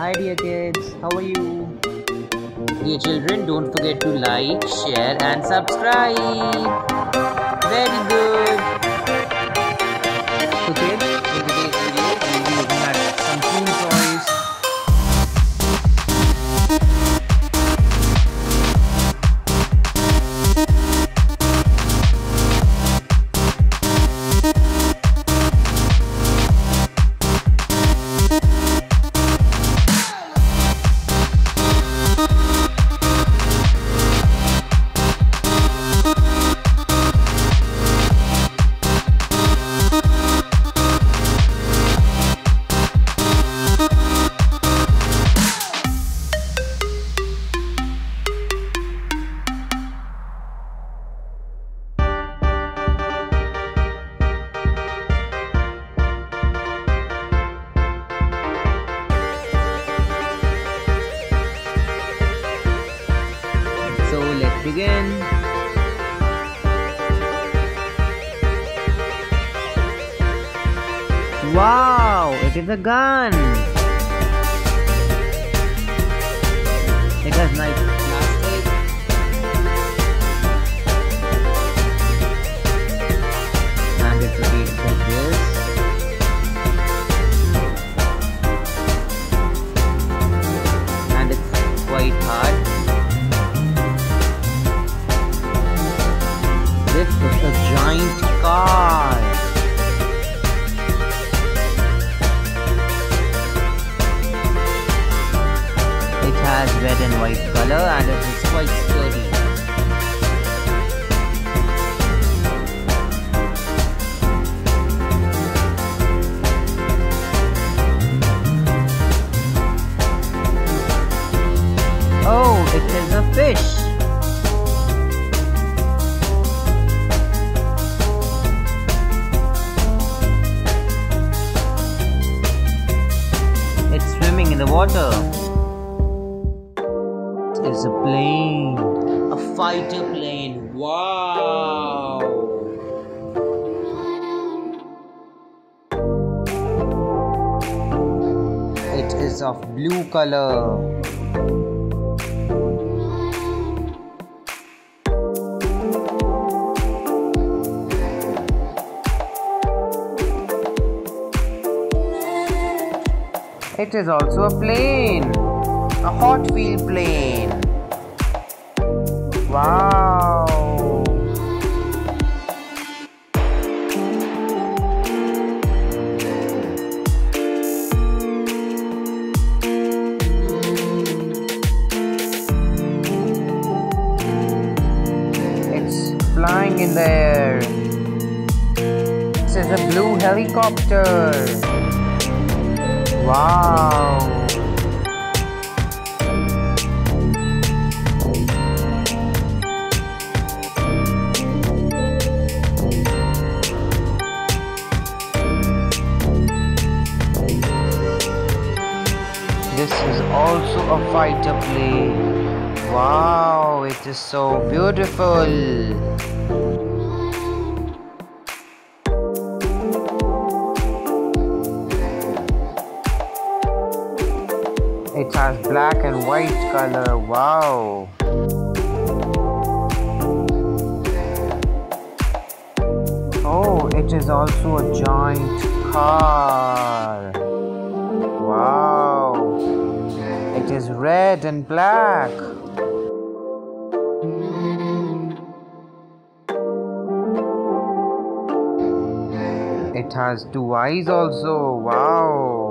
Hi dear kids, how are you? Dear children, don't forget to like, share and subscribe. Very good. Let's. Wow, it is a gun. It has nice quite sturdy. Oh, it is a fish. It's swimming in the water. It's a plane. Fighter plane. Wow. It is of blue color. It is also a plane. A Hot Wheel plane. Wow. It's flying in the air. This is a blue helicopter. Wow. Wow, it is so beautiful. It has black and white color. Wow. Oh, it is also a giant car. Wow. It is red and black. Has two eyes also. Wow.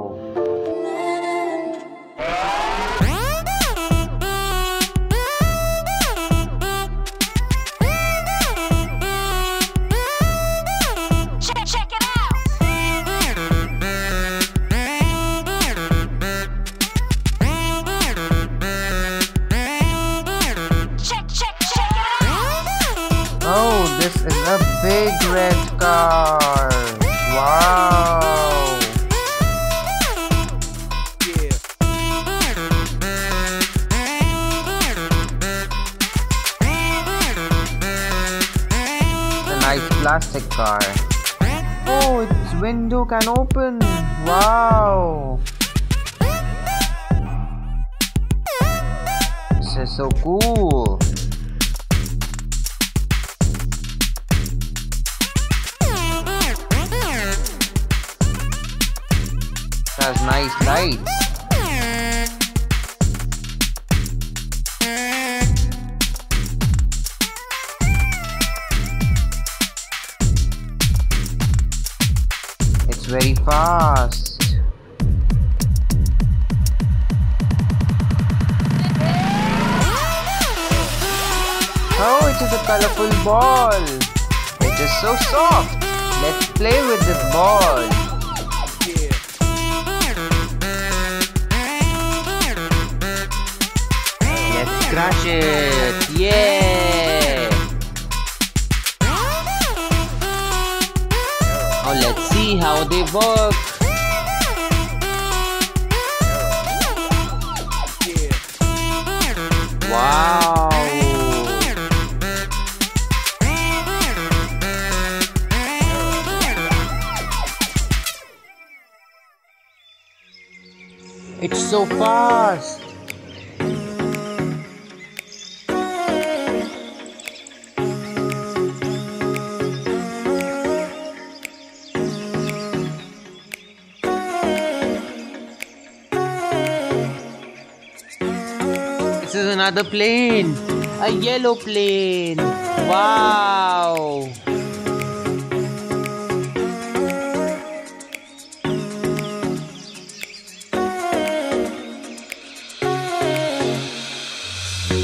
plastic car. Oh, its window can open. Wow. This is so cool. That's has nice lights. Fast. Oh, it is a colorful ball. It is so soft. Let's play with this ball. Let's crush it. Yeah. See how work. Wow. It's so fast. Another plane. A yellow plane. Wow.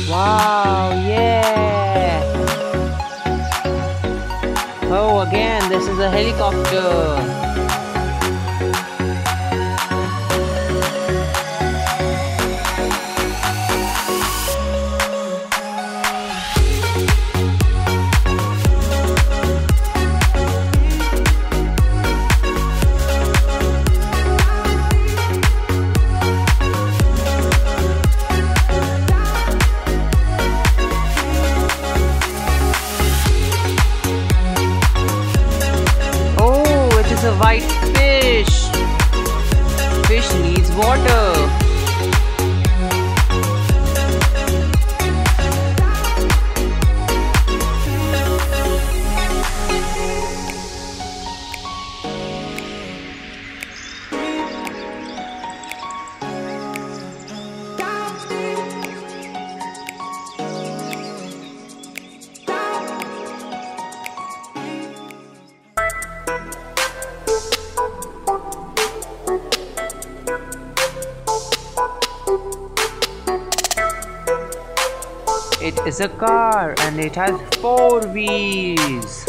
Wow, yeah. Oh, again, this is a helicopter. It is a car and it has four wheels.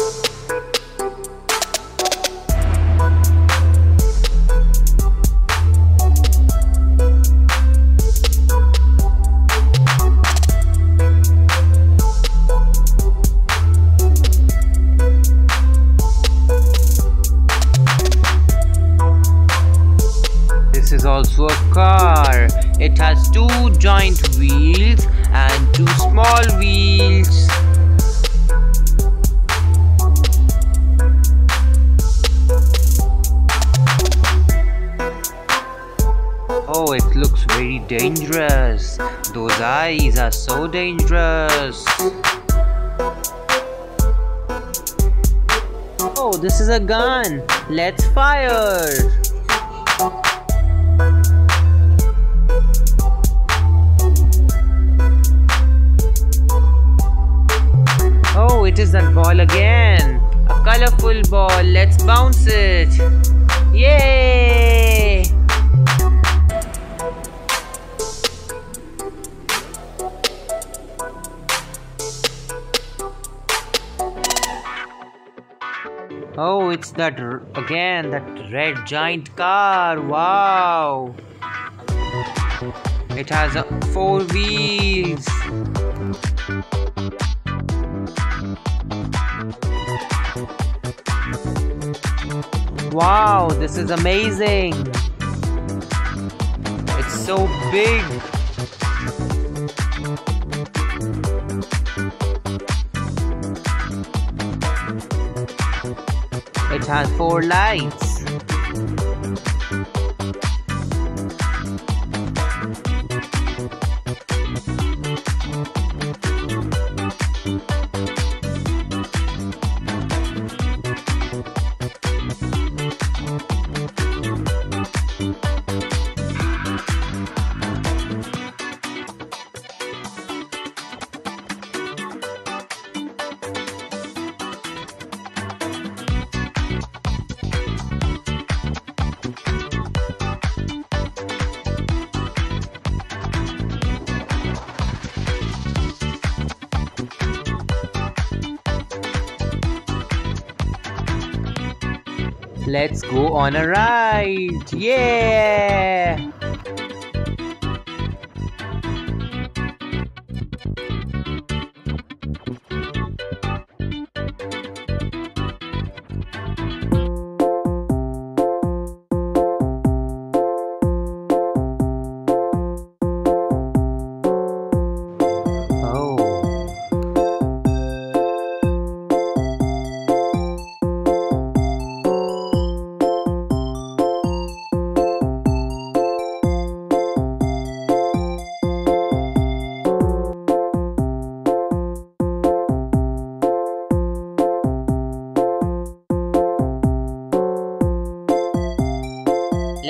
This is also a car. It has two joint wheels and two small wheels. Oh, it looks very dangerous. Those eyes are so dangerous. Oh, this is a gun. Let's fire. It is that ball again. A colorful ball. Let's bounce it. Yay! Oh, it's that again, that red giant car. Wow. It has uh, four wheels. Wow, this is amazing. It's so big. It has four lights. Let's go on a ride. Yeah!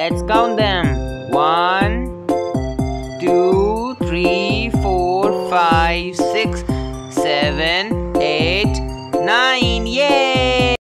Let's. One,